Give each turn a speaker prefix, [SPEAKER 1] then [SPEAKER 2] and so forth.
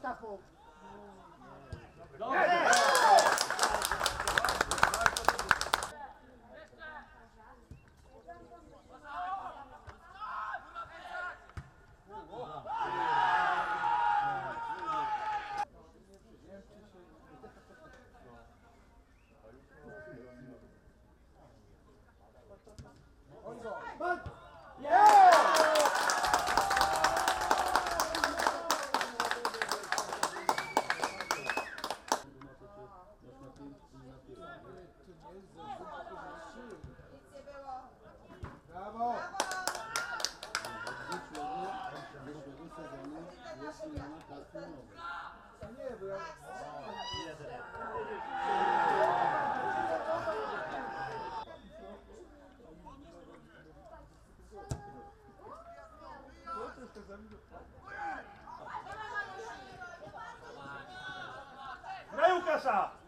[SPEAKER 1] tá pouco.
[SPEAKER 2] Graj Łukasza!